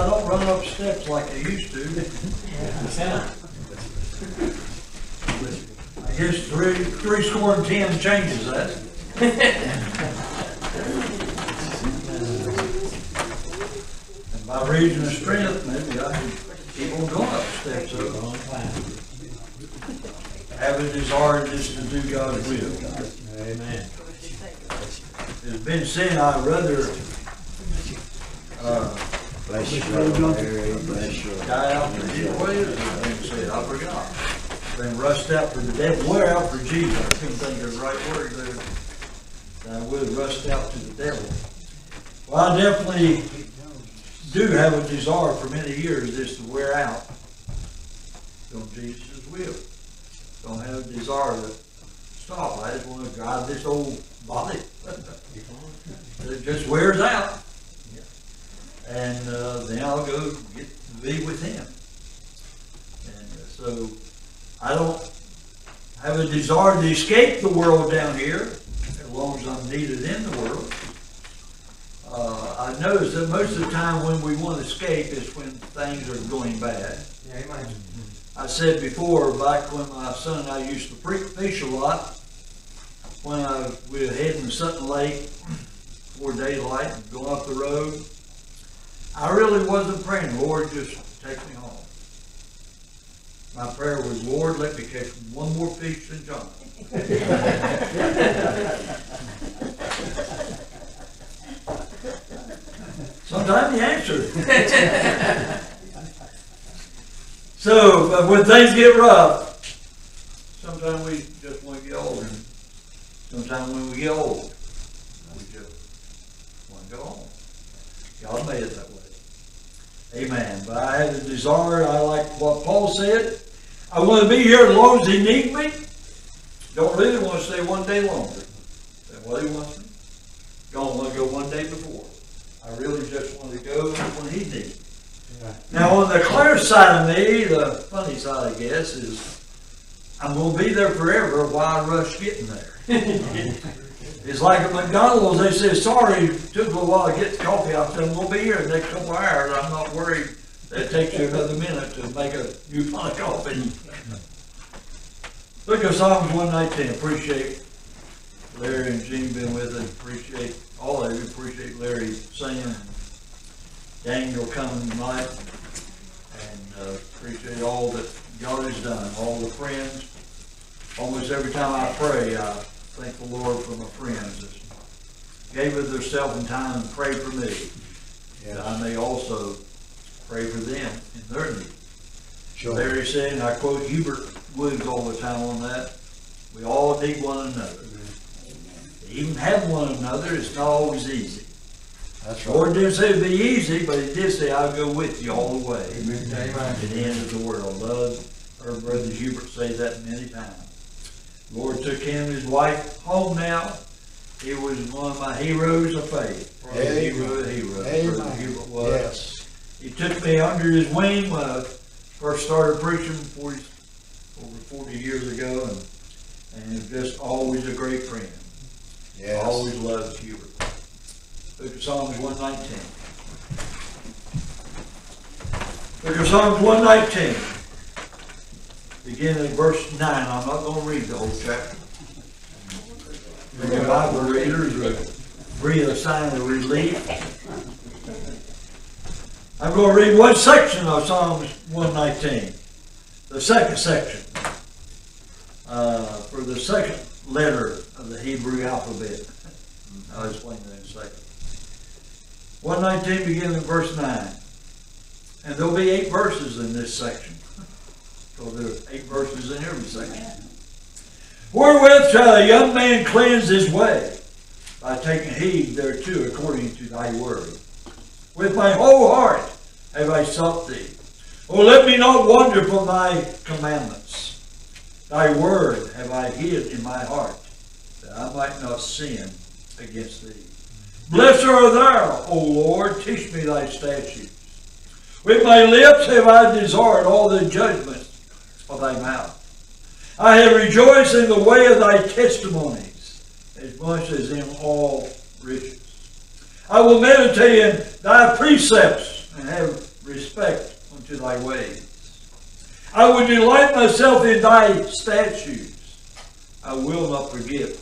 I don't run up steps like I used to. I guess three, three score and ten changes that. And by reason of strength, maybe I can keep on going up steps up. Have a desire just to do God's will. Amen. It's been said, I'd rather, uh, Bless you, Mary, bless you. die out for Jesus. What is it? It's been said, I forgot. Been rushed out for the devil, wear out for Jesus. I couldn't think of the right word there. I would rust out to the devil. Well, I definitely do have a desire for many years is to wear out. On Jesus' will. Don't have a desire to stop. I just want to drive this old body. It just wears out. And uh, then I'll go get to be with him. And uh, so I don't have a desire to escape the world down here as long as I'm needed in the world. Uh, I notice that most of the time when we want to escape is when things are going bad. Yeah, I said before, back when my son and I used to pre- fish a lot, when I, we were heading to Sutton Lake before daylight and going up the road, I really wasn't praying, Lord, just take me home. My prayer was, Lord, let me catch one more fish than John. Sometimes he answered. So, when things get rough, sometimes we just want to get older. Sometimes when we get old, we just want to go home. God made it that way. Amen. But I had a desire, I like what Paul said. I want to be here as long as he needs me. Don't really want to stay one day longer than what he wants me. Don't want to go one day before. I really just want to go when he needs me. Now, on the clear side of me, the funny side, I guess, is I'm going to be there forever. Why rush getting there? it's like at McDonald's, they say, sorry, it took a little while to get the coffee out there. We'll be here in the next couple of hours. I'm not worried it takes you another minute to make a new pot of coffee. Look at Psalms 119. Appreciate Larry and Gene being with us. Appreciate all of you. Appreciate Larry singing. Daniel coming tonight. And uh, appreciate all that God has done, all the friends. Almost every time I pray, I thank the Lord for my friends that gave of themselves and time and prayed for me. That I may also pray for them in their need. Sure. Larry said, and I quote Hubert Woods all the time on that, we all need one another. To even have one another, is not always easy. That's The Lord didn't say it'd be easy, but He did say, I'll go with you all the way Amen. to the end of the world. Love, heard Brother Hubert say that many times. Lord took him and his wife home now. He was one of my heroes of faith. Amen. Hero of heroes, Brother Amen. Hubert was. Yes. He took me under his wing when I first started preaching 40, over 40 years ago, and, and just always a great friend. Yes. Always loved Hubert. Look at Psalms 119. Look at Psalms 119. Beginning in verse 9. I'm not going to read the whole chapter. The Bible readers breathe a sign of relief. I'm going to read one section of Psalms 119. The second section. Uh, for the second letter of the Hebrew alphabet. I'll explain that in a second. 119 beginning in verse 9. And there'll be eight verses in this section. Because there are eight verses in every section. Wherewith shall a young man cleanse his way? By taking heed thereto according to thy word. With my whole heart have I sought thee. Oh, let me not wander from thy commandments. Thy word have I hid in my heart, that I might not sin against thee. Blessed art thou, O Lord, teach me thy statutes. With my lips have I desired all the judgments of thy mouth. I have rejoiced in the way of thy testimonies, as much as in all riches. I will meditate in thy precepts and have respect unto thy ways. I will delight myself in thy statutes. I will not forget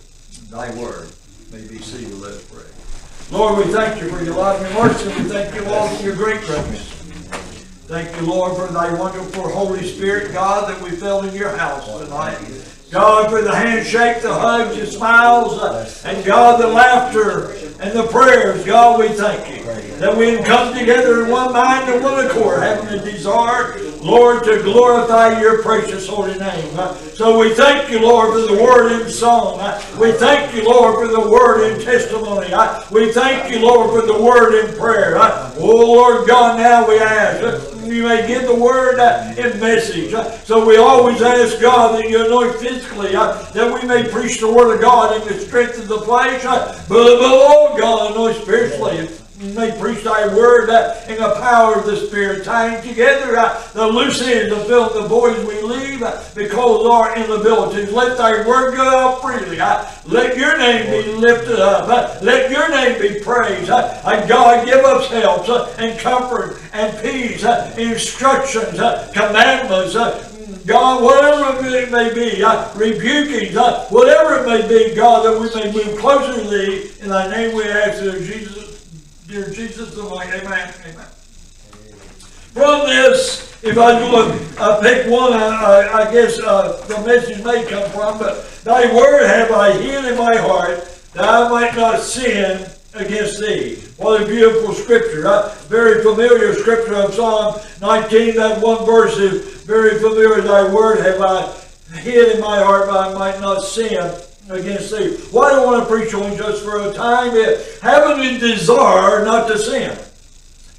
thy word. May be seated, let us pray. Lord, we thank you for your love and mercy. We thank you, Lord, for your great grace. Thank you, Lord, for thy wonderful Holy Spirit, God, that we felt in your house tonight. God, for the handshake, the hugs, the smiles, uh, and God, the laughter and the prayers. God, we thank you that we can come together in one mind and one accord, having a desire, Lord, to glorify your precious holy name. Uh, So we thank you, Lord, for the word in song. Uh, We thank you, Lord, for the word in testimony. Uh, We thank you, Lord, for the word in prayer. Oh, Lord God, now we ask. you may give the word in message. So we always ask God that you anoint physically, that we may preach the word of God in the strength of the flesh, but below God, anoint spiritually. May preach thy word uh, in the power of the Spirit, tying together uh, the loose ends filling the voids we leave uh, because of our inabilities. Let thy word go out freely. uh, Let your name be lifted up. uh, Let your name be praised. uh, And God, give us help uh, and comfort and peace, uh, instructions, uh, commandments, uh, God, whatever it may be, uh, rebuking, uh, whatever it may be, God, that we may move closer to Thee. In Thy name we ask, in Jesus, dear Jesus, the Lord. Amen. Amen. From this, if I a, I pick one, I, I, guess uh, the message may come from, but Thy word have I hid in my heart, that I might not sin against Thee. What a beautiful scripture. Uh, very familiar scripture of Psalm 19. That one verse is very familiar. Thy word have I hid in my heart, that I might not sin against thee. do I want to preach on just for a time having a desire not to sin.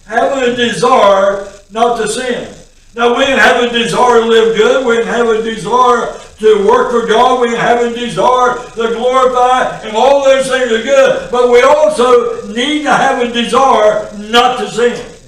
Having a desire not to sin. Now we can have a desire to live good, we can have a desire to work for God, we can have a desire to glorify, and all those things are good. But we also need to have a desire not to sin.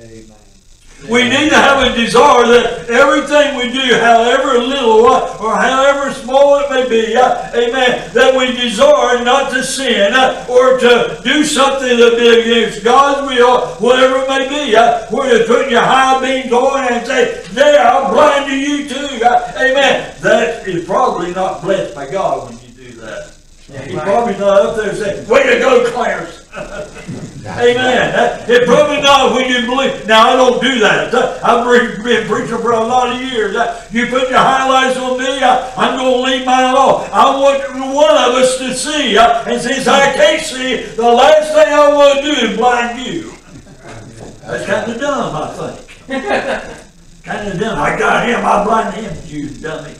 We need to have a desire that everything we do, however little or however small it may be, uh, amen, that we desire not to sin uh, or to do something that be against God's will, whatever it may be. Uh, where you put your high beams on and say, There, I'm blind to you too. Amen. That is probably not blessed by God when you do that. He's probably not up there saying, Way to go, Clarence. Amen. It probably not when you believe. Now I don't do that. I've been preaching for a lot of years. You put your highlights on me. uh, I'm going to leave mine alone. I want one of us to see. uh, And since I can't see, the last thing I want to do is blind you. That's kind of dumb, I think. kind of dumb. I got him. I blind him. You dummy.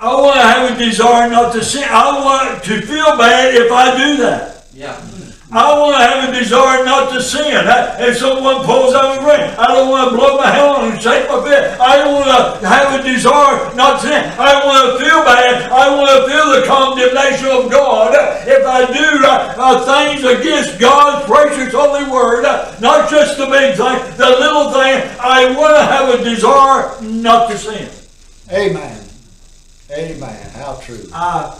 I want to have a desire not to sin. I want to feel bad if I do that. Yeah. I want to have a desire not to sin. I- If someone pulls out a ring, I don't want to blow my horn and shake my fist. I don't want to have a desire not to sin. I want to feel bad. I want to feel the condemnation of God if I do uh, uh, things against God's precious holy word. uh, Not just the big thing, the little thing. I want to have a desire not to sin. Amen. Amen. How true. I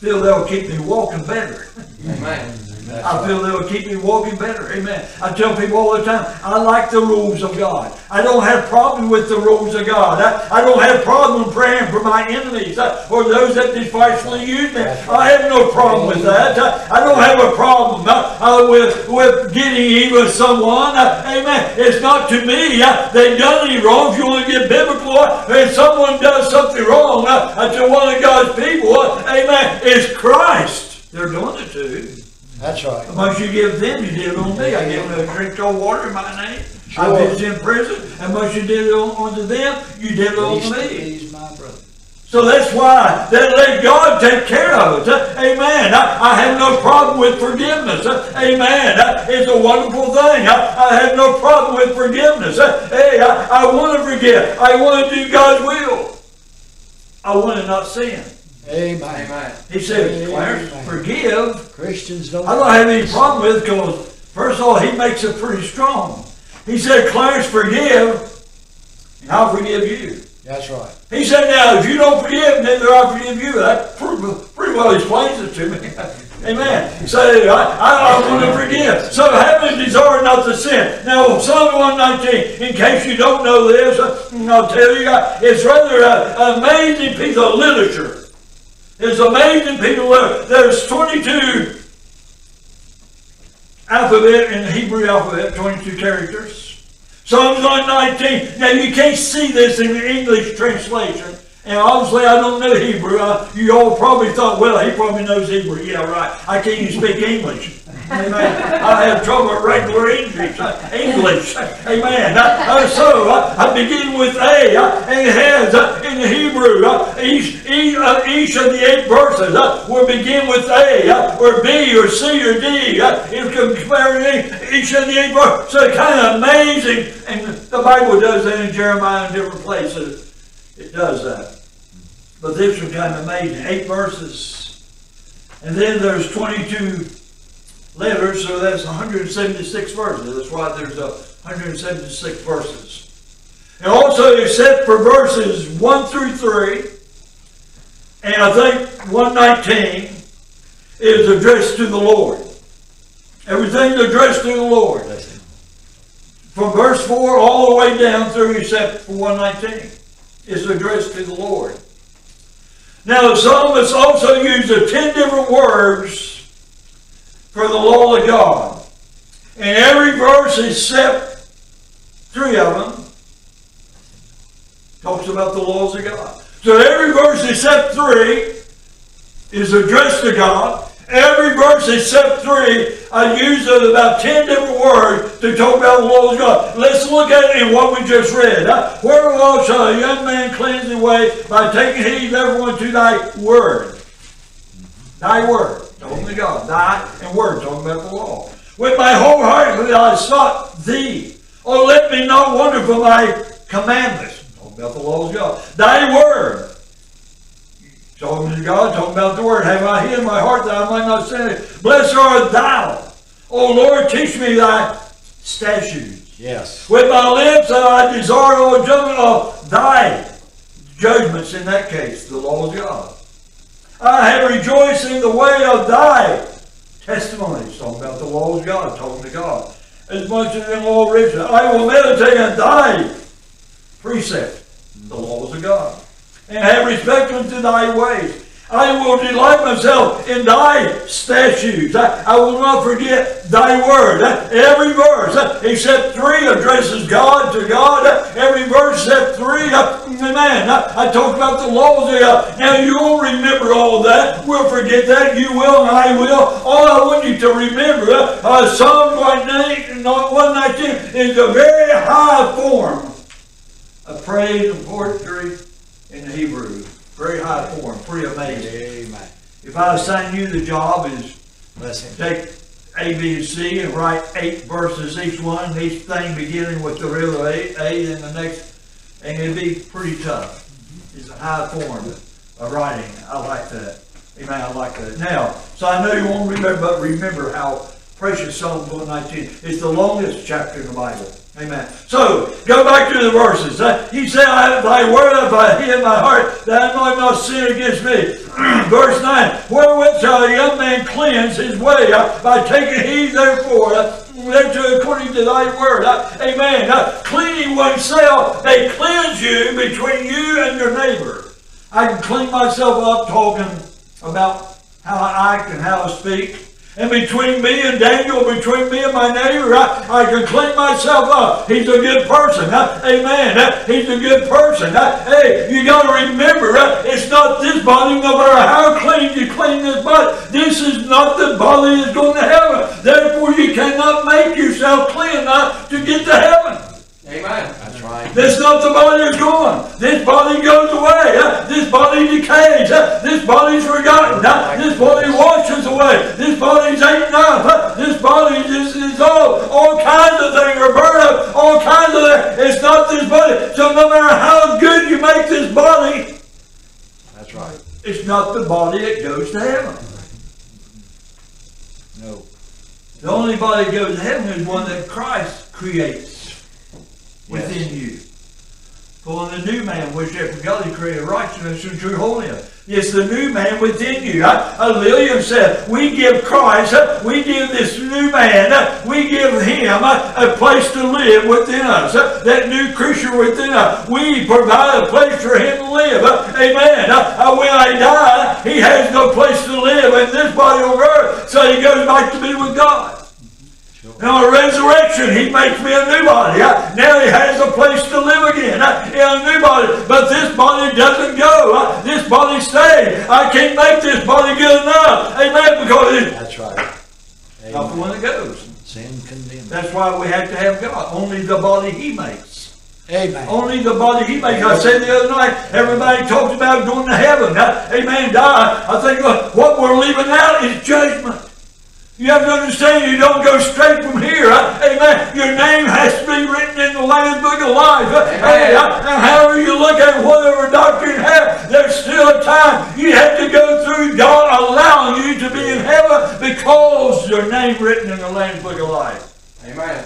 feel they'll keep me walking better. Amen. I feel they'll keep me walking better. Amen. I tell people all the time, I like the rules of God. I don't have problem with the rules of God. I, I don't have problem praying for my enemies uh, or those that despitefully use me. I have no problem with that. Uh, I don't have a problem uh, uh, with, with getting even someone. Uh, amen. It's not to me. Uh, they've done any wrong. If you want to get biblical, if someone does something wrong to one of God's people, amen, it's Christ they're doing it to. That's right. Much you give them, you did it on me. I gave them a drink of water in my name. I Sure. was in prison. How much you did it on, onto them, you did it on me. these, my brother. So that's why that let God take care of it. Uh, Amen. I, I have no problem with forgiveness. Amen. It's a wonderful thing. I, I have no problem with forgiveness. Hey, I, I want to forgive. I want to do God's will. I want to not sin. Amen. Amen. He said, Clarence, forgive Christians don't. I don't have any problem with it because, first of all, he makes it pretty strong. He said, Clarence, forgive, and I'll forgive you. That's right. He said, now, if you don't forgive, neither I'll forgive you. That pretty, pretty well explains it to me. Amen. Say, I, I, I want to forgive. So having desire not to sin. Now, Psalm 119, in case you don't know this, I'll tell you, it's rather an amazing piece of literature. It's amazing people. There's 22 alphabet in the Hebrew alphabet, 22 characters. Psalms 119. Now you can't see this in the English translation. And obviously I don't know Hebrew. You all probably thought, well, he probably knows Hebrew. Yeah, right. I can't even speak English. Amen. I have trouble with regular English. uh, English. Amen. Uh, uh, so uh, I begin with A, uh, and it has uh, in the Hebrew uh, each, each, uh, each of the eight verses uh, will begin with A, uh, or B, or C, or D. Uh, can compare each of the eight verses. So it's kind of amazing, and the Bible does that in Jeremiah in different places. It does that. But this was kind of amazing. Eight verses. And then there's 22 letters, so that's 176 verses. That's why there's a 176 verses. And also, except for verses 1 through 3, and I think 119 is addressed to the Lord. Everything's addressed to the Lord. From verse 4 all the way down through except for 119 is addressed to the Lord. Now, the psalmist also used 10 different words for the law of God. And every verse except three of them talks about the laws of God. So every verse except three is addressed to God. Every verse except three, I used about ten different words to talk about the laws of God. Let's look at it in what we just read. Uh, Wherewithal shall a young man cleanse his way by taking heed everyone to thy word. Thy word, talking to God. Thy and word, talking about the law. With my whole heart I sought thee. Oh, let me not wander from thy commandments. Talking about the laws of God. Thy word. Talking to God, talking about the word. Have I hid my heart that I might not sin it? Blessed art thou. O Lord, teach me thy statutes. Yes. With my lips I desire, O judgment of thy judgments in that case, the law of God. I have rejoiced in the way of thy testimonies, talking about the laws of God, talking to God. As much as in law written, I will meditate on thy precept, the laws of God, and have respect unto thy ways. I will delight myself in thy statutes. I, I will not forget thy word. Every verse, except three, addresses God to God. Every verse except three, amen. Uh, I talked about the laws of God. Now you won't remember all that. We'll forget that. You will and I will. All I want you to remember, uh, Psalm 119 119 is a very high form of praise and poetry in the Hebrew. Very high form, pretty amazing. Amen. If I assign you the job is Bless take A, B, and C and write eight verses each one, each thing beginning with the real A, A and the next, and it'd be pretty tough. It's a high form of writing. I like that. Amen, I like that. Now, so I know you won't remember, but remember how precious Psalm 119. is the longest chapter in the Bible. Amen. So, go back to the verses. Uh, he said, I, have Thy word have I in my heart, that I might not sin against me. Verse 9, Wherewith shall a young man cleanse his way? By taking heed therefore, according to thy word. Uh, amen. Uh, cleaning oneself, they cleanse you between you and your neighbor. I can clean myself up talking about how I act and how I speak. And between me and Daniel, between me and my neighbor, I, I can clean myself up. He's a good person. Amen. He's a good person. Hey, you got to remember, it's not this body, no matter how clean you clean this body. This is not the body that's going to heaven. Therefore, you cannot make yourself clean enough to get to heaven. Amen. That's right. This not the body is going. This body goes away. This body decays. This body's forgotten. huh? This body washes away. This body's eaten up. huh? This body is, is all, all kinds of things are burned up. All kinds of things. It's not this body. So no matter how good you make this body, That's right. it's not the body that goes to heaven. No. The only body that goes to heaven is one that Christ creates within you. For the new man, which after God he created righteousness and true holiness. It's the new man within you. Uh, Lillian said, we give Christ, uh, we give this new man, uh, we give him a place to live within us. That new creature within us. We provide a place for him to live. Amen. Uh, when I die, he has no place to live in this body on earth. So he goes back to be with God. Now, a resurrection, he makes me a new body. Now he has a place to live again in a new body. But this body doesn't go. This body stays. I can't make this body good enough. Amen. Because it's That's right. not the Amen. one that goes. Sin condemned. That's why we have to have God. Only the body he makes. Amen. Only the body he makes. I said the other night, everybody talks about going to heaven. Uh, amen. Die. I think uh, what we're leaving out is judgment. You have to understand you don't go straight from here. amen. Your name has to be written in the Lamb's Book of Life. Uh, and however you look at whatever doctrine you have, there's still a time you have to go through God allowing you to be in heaven because your name written in the Lamb's Book of Life. Amen.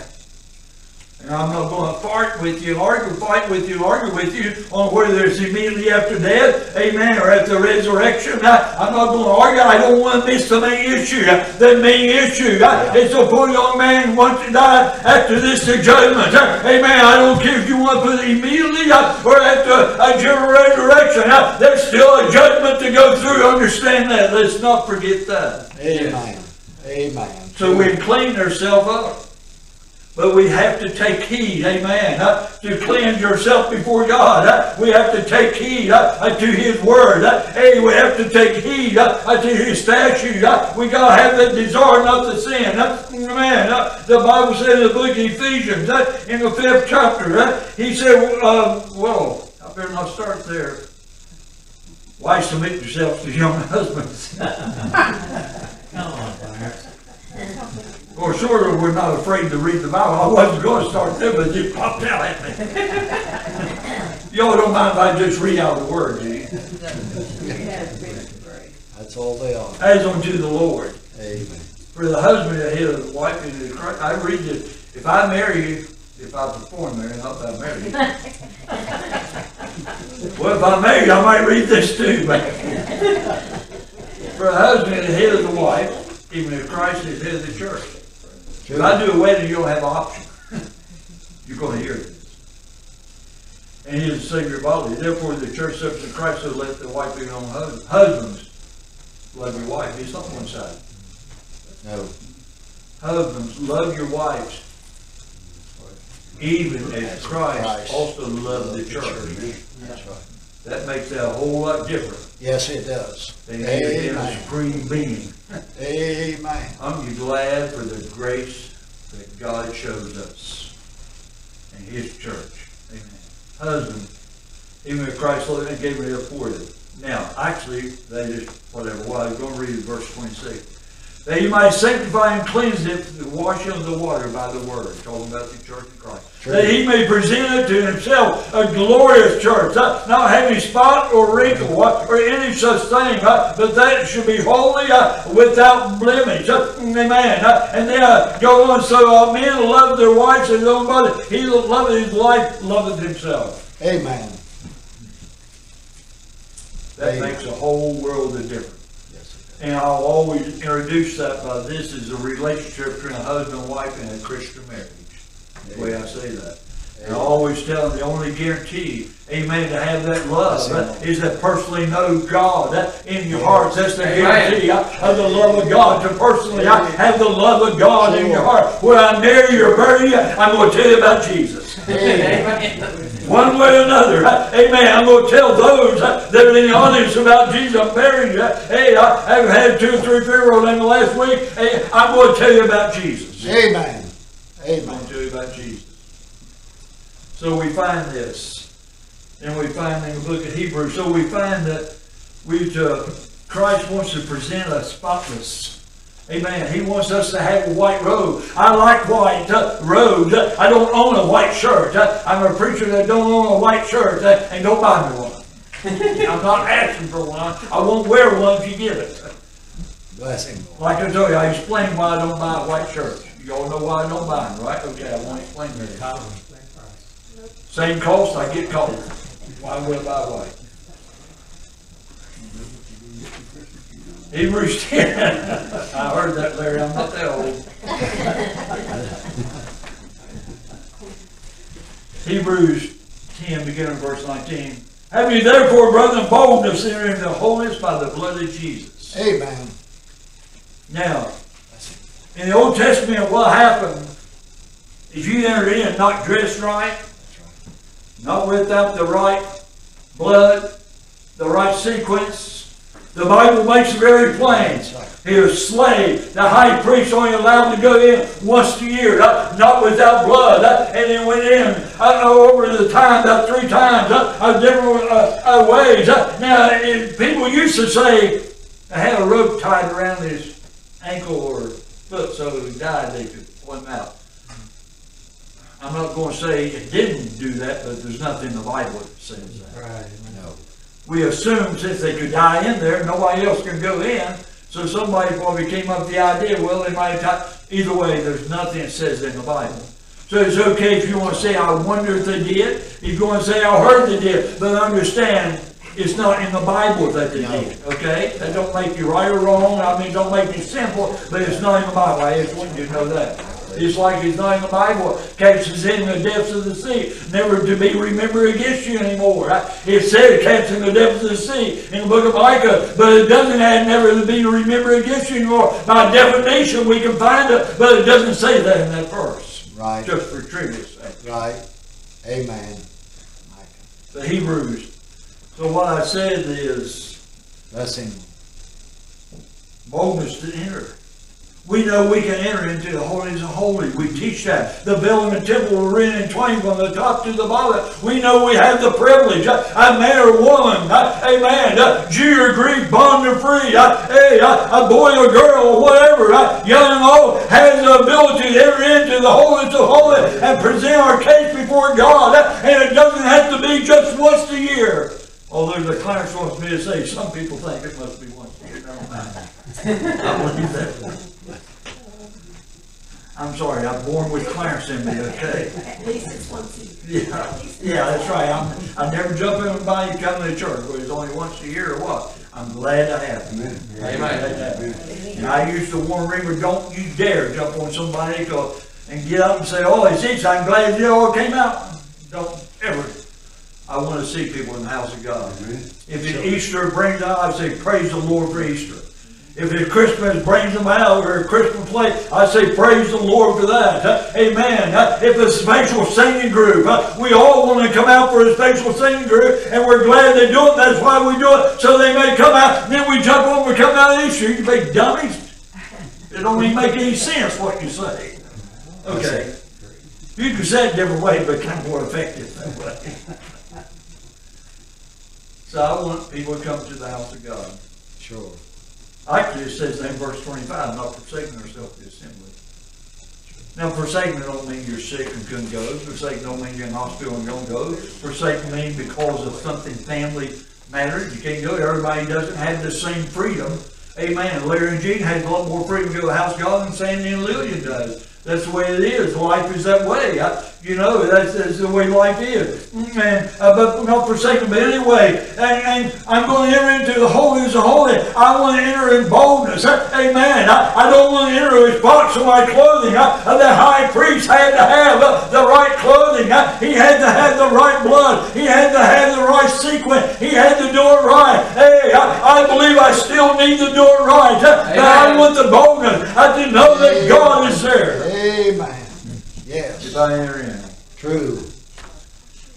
And I'm not going to fight with you, argue, fight with you, argue with you on whether it's immediately after death, amen, or at the resurrection. I, am not going to argue. I don't want to miss the main issue. The main issue uh, is the poor young man wants to die after this judgment. Uh, Amen. I don't care if you want to put it immediately or at the general resurrection. Uh, There's still a judgment to go through. Understand that. Let's not forget that. Amen. Amen. So we clean ourselves up. But we have to take heed, amen, uh, to cleanse yourself before God. Uh, we have to take heed uh, to His Word. Hey, we have to take heed to His statute. Uh, we got to have that desire not to sin. Amen. The Bible says in the book of Ephesians, in the fifth chapter, He said, uh, well, I better not start there. Wives, submit yourselves to young husbands. Come Or sort of, we're not afraid to read the Bible. I wasn't going to start there, but it just popped out at me. Y'all don't mind if I just read out the word, do you? That's all they are. As unto the Lord. Amen. For the husband that head of the wife the Christ. I read it. If I marry you, if I perform marry, not if I marry you. Well, if I marry you, I might read this too, but. For a husband is head of the wife, even if Christ is head of the church. If I do a wedding, you don't have an option. You're gonna hear this. And he is the Savior body. Therefore, the church subject to Christ, so let the wife be her own husband. Husbands, love your wife. It's not one sided. No. Husbands, love your wives. Even as Christ also loved the church. That's right. That makes that a whole lot different Yes, it does. than he is a Amen. supreme being. Amen. I'm glad for the grace that God shows us and His church. Amen. Husband, even if Christ loved and gave me up for it. Now, actually, they just, whatever, well, I was going to read verse 26. That he might sanctify and cleanse it through the washing of the water by the word. Talking about the church of Christ. That he may present it to himself a glorious church, uh, not having spot or wrinkle or any such thing, uh, but that it should be holy uh, without blemish. Uh, amen. And then uh, go on, so uh, men love their wives as their own body. He that loveth his wife loveth himself. Amen. That Amen. makes a whole world of difference. Yes, And I'll always introduce that by this is a relationship between a husband and wife in a Christian marriage. The way I say that. And I always tell them the only guarantee, amen, to have that love That's uh, is to personally know God uh, in your hearts. That's the guarantee uh, of the love of God. To personally uh, have the love of God in your heart. When I marry you or bury you, I'm going to tell you about Jesus. One way or another. Uh, Amen. I'm going to tell those uh, that are in the audience about Jesus. I'm married. you. Hey, I- I've had two or three funerals in the last week. Hey, I'm going to tell you about Jesus. Amen. Amen. to about Jesus. So we find this. And we find in the book of Hebrews. So we find that we uh, Christ wants to present us spotless. Amen. He wants us to have a white robe. I like white uh, robes. I don't own a white shirt. Uh, I'm a preacher that don't own a white shirt uh, and don't buy me one. I'm not asking for one. I won't wear one if you give it. Bless him. Like I told you, I explained why I don't buy a white shirt. You all know why I don't buy them, right? Okay, I won't explain that. Same cost, I get cold. Why would I buy white? Hebrews ten. I heard that, Larry, I'm not that old. Hebrews ten, beginning of verse nineteen. Have you therefore, brethren, boldness to enter into holiness by the blood of Jesus? Amen. Now, in the Old Testament, what happened is you entered in not dressed right, not without the right blood, the right sequence. The Bible makes it very plain. He was slave. The high priest only allowed to go in once a year, not, not without blood. and he went in uh, over the time, about three times, uh, different uh, uh, ways. Now, people used to say, I had a rope tied around his ankle or foot so if he died, they could pull him out. I'm not going to say it didn't do that, but there's nothing in the Bible that says that. Right. No. We assume since they could die in there, nobody else can go in. So somebody probably came up with the idea, well, they might have, ti- either way, there's nothing that says that in the Bible. So it's okay if you want to say, I wonder if they did. If you want to say, I heard they did. But understand, it's not in the Bible that they did, okay? That don't make you right or wrong. I mean, don't make you simple, but it's not in the Bible. I just want you to know that. It's like it's not in the Bible. Catches in the depths of the sea, never to be remembered against you anymore. It said catch in the depths of the sea in the book of Micah, but it doesn't have never to be remembered against you anymore. By definition, we can find it, but it doesn't say that in that verse. Right. Just for trivia's sake. Right. Amen. The Hebrews. So what I said is That's Blessing. boldness to enter. We know we can enter into the holies of holies. We teach that. The veil and the temple were rent in twain from the top to the bottom. We know we have the privilege. A man or woman, uh, amen, uh, Jew or Greek, bond or free, uh, hey, a boy or girl or whatever, young and old, has the ability to enter into the holies of holies and present our case before God. And it doesn't have to be just once a year. Although the Clarence wants me to say, some people think it must be once a year. Never mind. I believe that. I'm sorry, I'm born with Clarence in me, okay? At least it's once a year. Yeah, yeah, that's right. I'm, I never jump in and buy you coming to church, but it's only once a year or what. I'm glad to have you. I'm glad to have you. And I used to warn Reaver, don't you dare jump on somebody go and get up and say, oh, it's Easter, I'm glad you all came out. Don't ever. I want to see people in the house of God. If it's Easter brings out, I say, praise the Lord for Easter. If it's Christmas brings them out, or a Christmas play, I say, praise the Lord for that. Uh, Amen. Uh, If it's a special singing group, uh, we all want to come out for a special singing group, and we're glad they do it. That's why we do it, so they may come out, and then we jump over and come out of Easter. You big dummies. It don't even make any sense what you say. Okay. You can say it a different way, but kind of more effective that way. So I want people to come to the house of God. Sure. Actually, it says in verse twenty-five, not forsaking ourselves the assembly. Now, forsaking don't mean you're sick and couldn't go. Forsaking don't mean you're in hospital and don't go. Forsaking means because of something family matters, you can't go. Everybody doesn't have the same freedom. Amen. Larry and Jean has a lot more freedom to go to the house of God than Sandy and Lillian does. That's the way it is. Life is that way. I, you know, that's, that's the way life is. And, uh, but not forsaken. But anyway, and, and I'm going to enter into the holies of holy. I want to enter in boldness. Amen. I, I don't want to enter with spots on my clothing. Uh, uh, the high priest had to have uh, the right clothing. Uh, he had to have the right blood. He had to have the right sequence. He had to do it right. Hey, I, I believe I still need to do it right. Uh, but I Amen. want the boldness. I to know that God is there. Amen. Yes. If I enter in. True.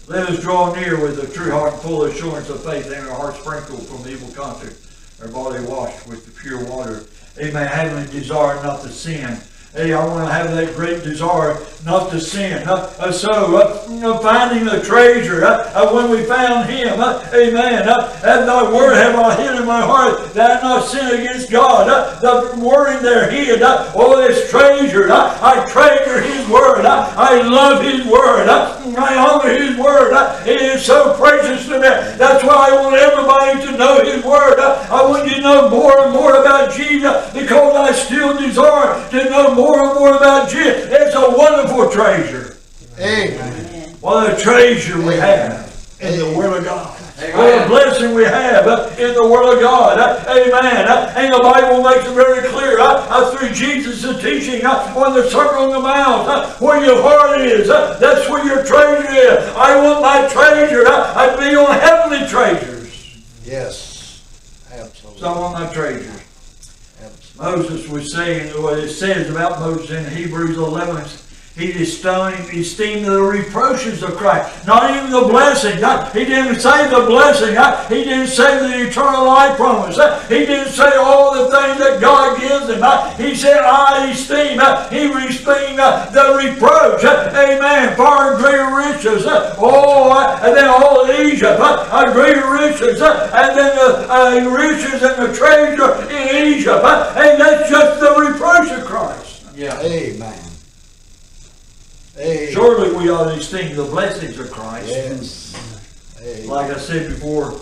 Let us draw near with a true heart full assurance of faith and our hearts sprinkled from evil conscience, our body washed with the pure water. Amen. Having a desire not to sin. Hey, I want to have that great desire not to sin. Uh, uh, so, uh, you know, finding the treasure, uh, uh, when we found him, uh, amen, uh, and thy word have I hid in my heart that I not sin against God. The word in there hid, uh, oh, this treasure, I treasure his word. I love his word. I honor his word. It is so precious to me. That's why I want everybody to know his word. I want you to know more and more about Jesus because I still desire to know more and more about Jesus. It's a wonderful treasure. Amen. What a treasure we have in the Word of God. Amen. What a blessing we have in the Word of God. Amen. And the Bible makes it very clear uh, uh, through Jesus' teaching uh, on the Sermon on the Mount. Where your heart is, that's where your treasure is. I want my treasure. I'd be on heavenly treasures. Yes, So I want my treasure. Moses was saying what it says about Moses in Hebrews 11. He esteemed, esteemed the reproaches of Christ, not even the blessing. Not- he didn't say the blessing. uh, he didn't say the eternal life promise. he didn't say all the things that God gives him. uh, he said, I esteem. he esteemed the reproach. uh, amen. Far greater riches. uh, oh, and then all of Egypt. Uh, uh, greater riches. uh, and then the uh, riches and the treasure in Egypt. Uh, and that's just the reproach of Christ. Yeah. Amen. Amen. Surely we ought to esteem the blessings of Christ. Yes. Amen. Like I said before,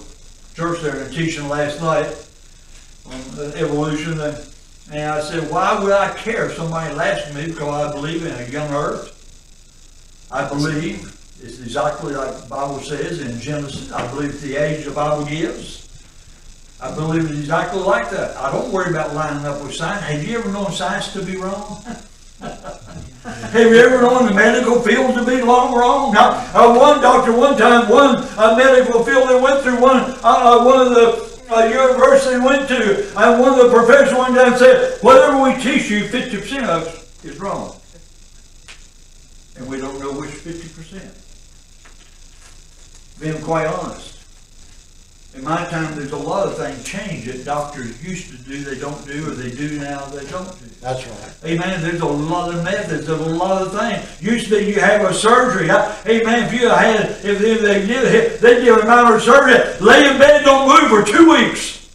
church there in teaching last night on evolution, and, and I said, why would I care if somebody laughs at me because I believe in a young earth? I believe it's exactly like the Bible says in Genesis. I believe the age the Bible gives. I believe it's exactly like that. I don't worry about lining up with science. Have you ever known science to be wrong? Have you ever known the medical field to be long wrong? Now, uh, one doctor one time, one uh, medical field they went through, one uh, uh, one of the uh, university went to, and one of the professors went down and said, whatever we teach you, 50% of is wrong. And we don't know which 50%. Being quite honest. In my time, there's a lot of things change that doctors used to do, they don't do, or they do now, they don't do. That's right. Amen. There's a lot of methods, there's a lot of things. Used to be you have a surgery. Amen. If you had, if they, they did, they give a of surgery, lay in bed, don't move for two weeks.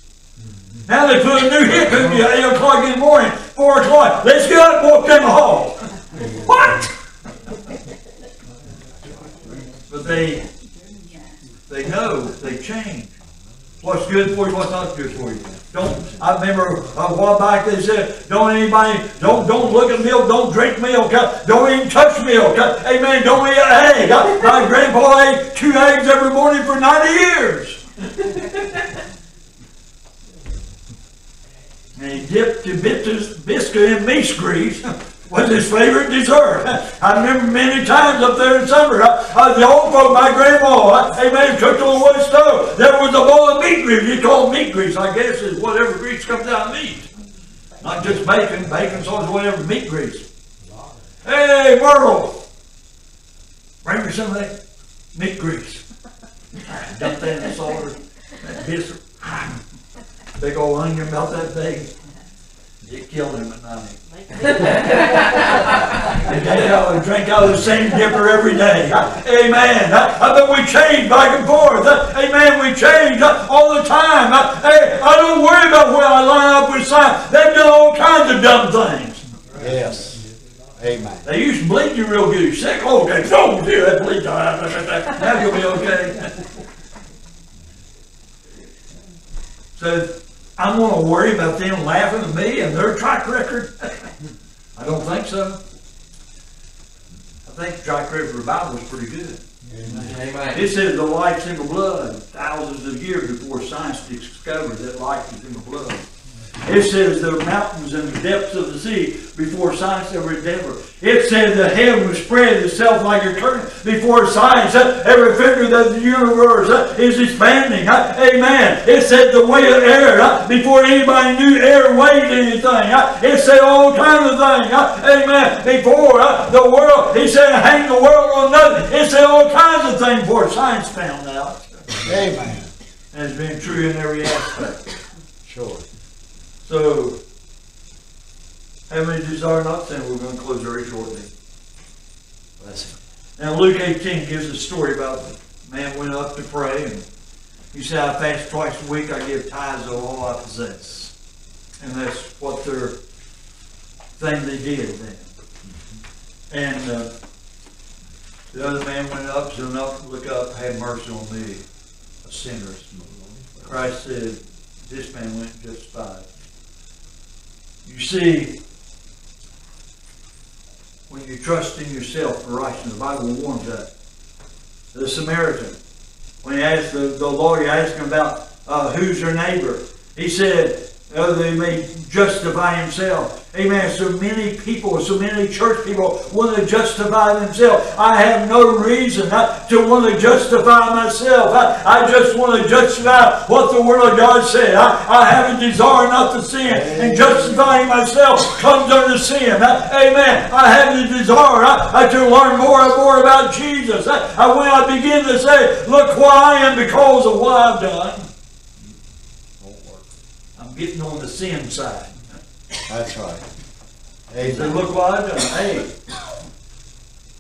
Now they put a new hip in you at 8 o'clock in the morning, 4 o'clock. Let's get up and walk down the hall. What? But they, they know, they change. What's good for you, what's not good for you. Don't, I remember a while back they said, don't anybody, don't, don't look at milk, don't drink milk, don't even touch milk. Amen, don't eat an egg. My grandpa ate two eggs every morning for 90 years. And he dipped the biscuit in grease. Was his favorite dessert. I remember many times up there in summer. Uh, uh, the old folk, my grandma, uh, amen, cooked on wood stove. There was a bowl of meat grease. You call meat grease, I guess, is whatever grease comes out of meat. Not just bacon, bacon sauce, whatever, meat grease. Hey, Myrtle, bring me some of that meat grease. Dump that in the salt, that. Big old onion about that big. It killed him at night. And drink out, and drink out of the same dipper every day. Amen. I, I bet we change back and forth. Amen. We change uh, all the time. Uh, Hey, I don't worry about where I line up with science. They've done all kinds of dumb things. Yes. Amen. They used to bleed you real good. You're sick. Oh, okay. Don't do that bleed. Now you'll be okay. So I'm going to worry about them laughing at me and their track record. I don't think so. I think the track record of the Bible is pretty good. Amen. It says the life's in the blood thousands of years before science discovered that life is in the blood. It says the mountains and the depths of the sea before science ever endeavored. It says the heaven was spread itself like a curtain before science. Every figure of the universe is expanding. Amen. It said the weight of air before anybody knew air weighed anything. It said all kinds of things. Amen. Before the world, he said hang the world on nothing. It said all kinds of things before science found out. Amen. And it's been true in every aspect. Sure. So, having a desire not sin, we're going to close very shortly. Bless him. Now, Luke 18 gives a story about the man went up to pray, and he said, I fast twice a week, I give tithes of all I possess. And that's what their thing they did then. And uh, the other man went up, said, "No, look up, have mercy on me, a sinner. Christ said, this man went just fine. You see, when you trust in yourself for righteousness, the Bible warns that. The Samaritan, when he asked the, the lawyer, asked him about, uh, who's your neighbor? He said, uh, they may justify himself. Amen. So many people, so many church people want to justify themselves. I have no reason not to want to justify myself. I, I just want to justify what the Word of God said. I, I have a desire not to sin, and justifying myself comes under sin. Amen. I have a desire I, to learn more and more about Jesus. I, when I begin to say, look where I am because of what I've done. Getting on the sin side. That's right. He said, look what I've done. Hey,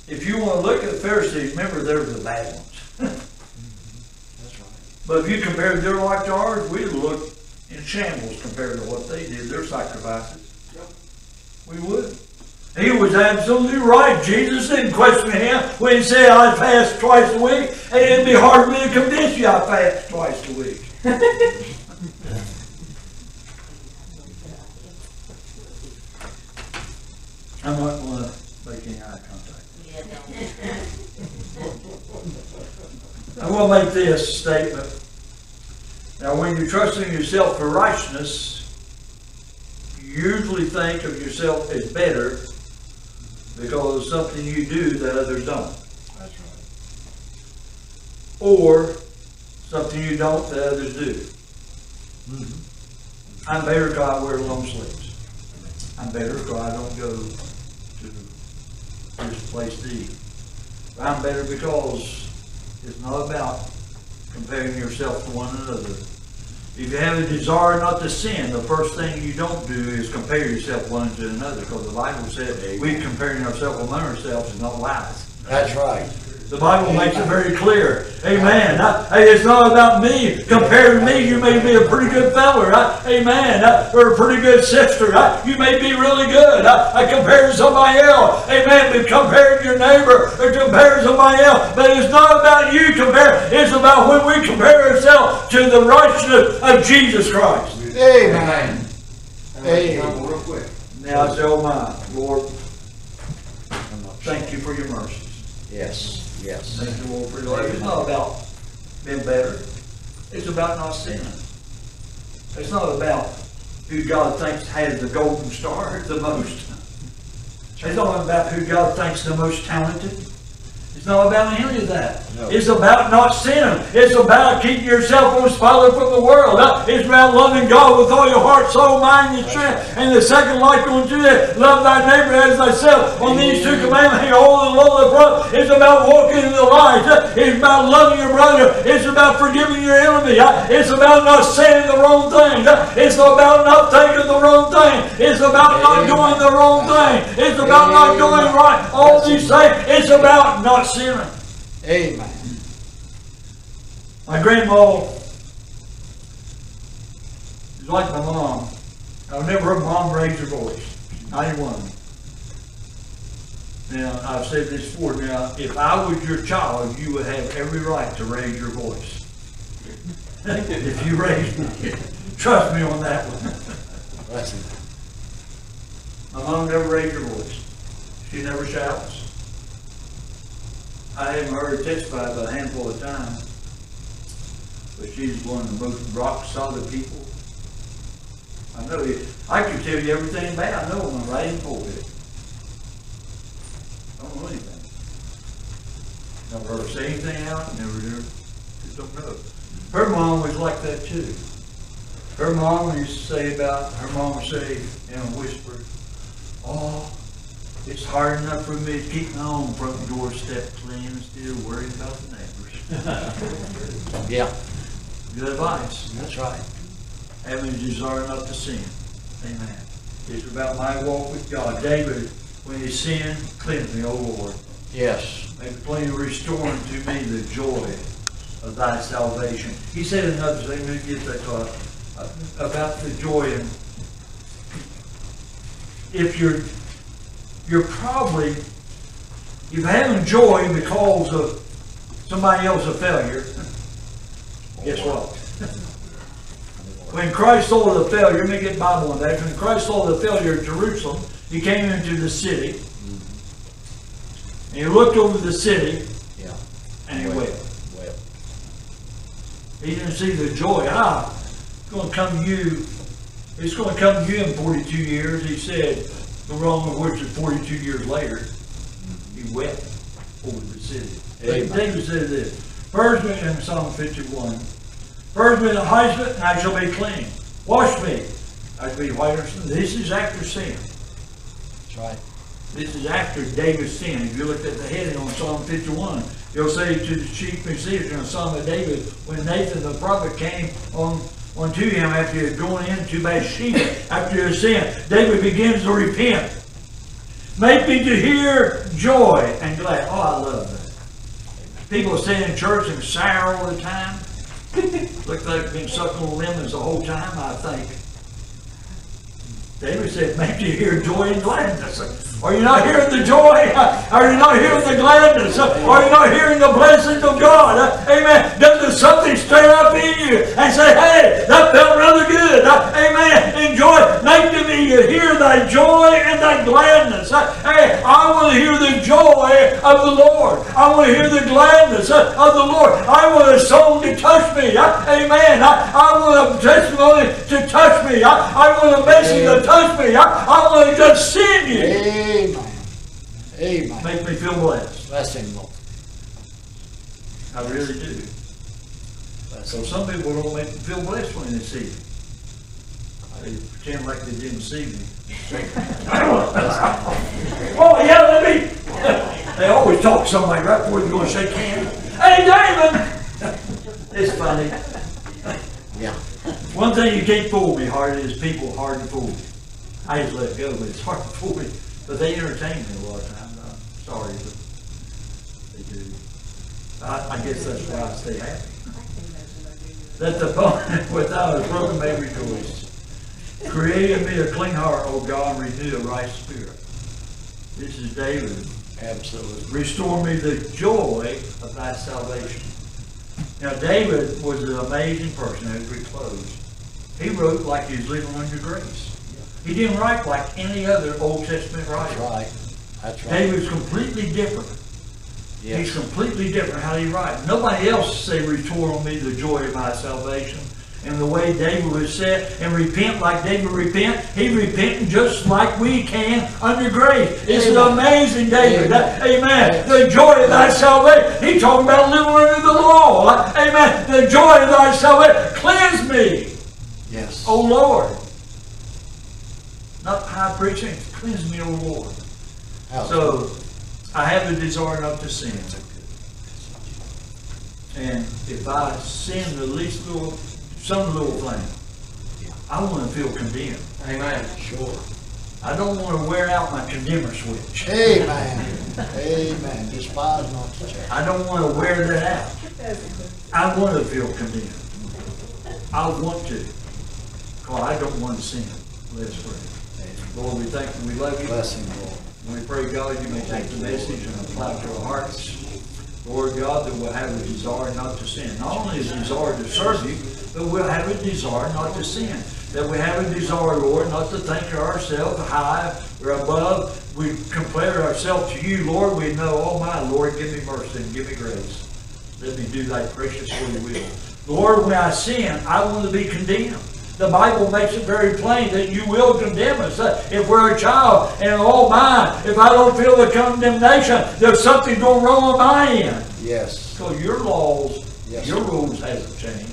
if you want to look at the Pharisees, remember they're the bad ones. That's right. But if you compare their life to ours, we look in shambles compared to what they did, their sacrifices. Yep. We would. He was absolutely right. Jesus didn't question him when he said, I fast twice a week. And it'd be hard for me to convince you I fast twice a week. I'm not going to make any eye contact. I will make this statement. Now, when you're trusting yourself for righteousness, you usually think of yourself as better because of something you do that others don't, That's right. or something you don't that others do. I'm better because I wear long sleeves. I'm better because I don't go this place to eat. I'm better because it's not about comparing yourself to one another. If you have a desire not to sin, the first thing you don't do is compare yourself one to another, because the Bible said we comparing ourselves among ourselves is not wise. That's right. The Bible makes it very clear. Amen. I- hey, it's not about me. Compared to me, you may be a pretty good fella. Right? Amen. I- or a pretty good sister. Right? You may be really good. I, I compare to somebody else. Amen. But compared to your neighbor or compared to somebody else. But it's not about you compare. It's about when we compare ourselves to the righteousness of Jesus Christ. Amen. Amen. Real quick. Now I say, oh my, Lord, I'm not sure. thank you for your mercies. Yes, yes. Thank you, Lord, for your life. It's not about being better. It's about not sinning. It's not about who God thinks has the golden star the most. It's not about who God thinks the most talented. It's not about any of that. No. It's about not sinning. It's about keeping yourself on spotted from the world. It's about loving God with all your heart, soul, mind, and strength. And the second like going to that, love thy neighbor as thyself. On these two commandments, all the law of the brother. It's about walking in the light. It's about loving your brother. It's about forgiving your enemy. It's about not saying the wrong thing. It's about not thinking the wrong thing. It's about not doing the wrong thing. It's about not doing right. All these things. It's about not sinning. Amen. My grandma is like my mom. I've never heard mom raise her voice. She's 91. Now, I've said this before. Now, if I was your child, you would have every right to raise your voice. if you raised me. Trust me on that one. It. My mom never raised her voice. She never shouts. I haven't heard her testify but a handful of times. But she's one of the most rock solid people. I know you, I can tell you everything about, I know when I'm right in I Don't know anything. Never heard her say anything out, never, never, just don't know. Her mom was like that too. Her mom used to say about, her mom would say in a whisper, Oh, it's hard enough for me to keep my own front doorstep clean and still worry about the neighbors. Yeah, Good advice. that's right. Having a desire not to sin. Amen. It's about my walk with God. David, when he sinned, cleanse me, O Lord. Yes. Make plenty restoring to me the joy of thy salvation. He said another thing, let me get that thought, uh, about the joy and if you're, you're probably, you're having joy because of somebody else's failure, guess what? When Christ saw the failure, let me get Bible on that. When Christ saw the failure of Jerusalem, he came into the city. And he looked over the city Yeah. and he wept. He didn't see the joy. Ah, it's gonna come to you, it's gonna come to you in forty-two years. He said, the wrong of which is forty-two years later, he wept over the city. Amen. David said this, Purge me in Psalm fifty-one, Purge me the hyssop, and I shall be clean. Wash me, I shall be whiter than snow. This is after sin. That's right. This is after David's sin. If you look at the heading on Psalm fifty-one, you'll say to the chief musician of Psalm of David, when Nathan the prophet came on unto him after he had gone into Bathsheba, after his sin, David begins to repent. Make me to hear joy and glad. Oh, I love that. People stay in church and sour all the time. Look like they've been sucking on lemons the whole time, I think. David said, make you hear joy and gladness. Are you not hearing the joy? Are you not hearing the gladness? Are you not hearing the blessings of God? Amen. Doesn't something stir up in you and say, hey, that felt rather good. Amen. Enjoy. Make to me hear thy joy and thy gladness. Hey, I want to hear the joy of the Lord. I want to hear the gladness of the Lord. I want a song to touch me. Amen. I, I want a testimony to touch me. I, I want a message to touch me. I, I want to just sing you. Amen. Amen. Make me feel blessed. Bless him, Lord. I really do. Bless So him. some people don't make me feel blessed when they see me. They pretend like they didn't see me. Oh, yeah, let me. They always talk to somebody right before they're gonna shake hands. Hey, David! It's funny. Yeah. One thing you can't fool me hard is people hard to fool. I just let go, but it's hard to fool me. But they entertain me a lot of times. I'm sorry, but they do. I, I guess that's why I stay happy. That the bone without a broken may rejoice. Create in me a clean heart, O God, and renew a right spirit. This is David. Absolutely. Restore me the joy of thy salvation. Now, David was an amazing person as we close. He wrote like he was living under grace. He didn't write like any other Old Testament writer. right. That's right. David's completely different. He's completely different how he writes. Nobody else say, restore on me the joy of my salvation. And the way David was set and repent like David repent, he repenting just like we can under grace. It's an amazing David. Amen. Amen. The joy of thy salvation. He talking about living under the law. Amen. The joy of thy salvation. Cleanse me, Yes. O Lord. Not high preaching. Cleanse me, O Lord. Hallelujah. So, I have a desire not to sin. And if I sin the least little, some little thing, I want to feel condemned. Amen. Sure. I don't want to wear out my condemner switch. Amen. Amen. Despise not the chaff. I don't want to wear that out. I want to feel condemned. I want to. Because I don't want to sin. Let's pray. Lord, we thank you, we love you. Bless him, Lord. And we pray, God, you may take the message and apply it to our hearts. Lord God, that we'll have a desire not to sin. Not only a desire to serve you, but we'll have a desire not to sin. That we have a desire, Lord, not to think of ourselves high or above. We compare ourselves to you, Lord. We know, oh my Lord, give me mercy and give me grace. Let me do thy precious holy will. Lord, when I sin, I want to be condemned. The Bible makes it very plain that you will condemn us. Uh, If we're a child, and oh my, if I don't feel the condemnation, there's something going wrong on my end. Yes. So your laws, Yes, your sir. rules hasn't changed.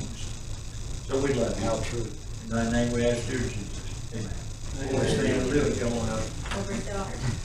So we love you. How true. In thy name we ask you, Jesus. Amen. Let's stand and live.